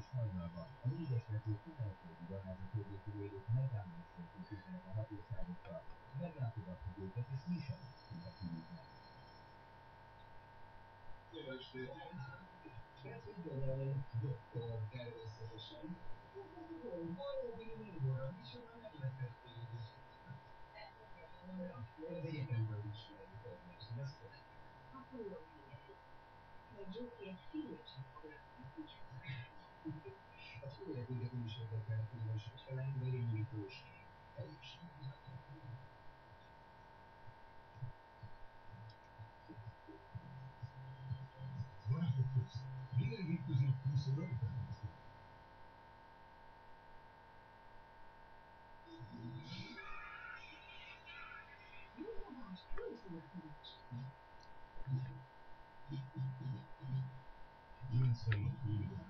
és hajnalban. A négyes vezető tünető vigyázatőgét élők megállítottuk üzenet a hatóságokkal. Meglátogattuk őket, és mi sem tudtak kiütnek. Jó estét! Ez ügyelelő doktor természetesen. Valódi névora, és már meglepették. Az egyetemről ismerjük egymást, ezt tudom. Akkor jó, hogy egy jóként figyelj csak korábban, hogy az életéget is érdekel, különös, hogyha nem megindítós teljesen. Barátokthoz, minden hétköznap 20 óra utánoztuk. Ilyen szerint hívják.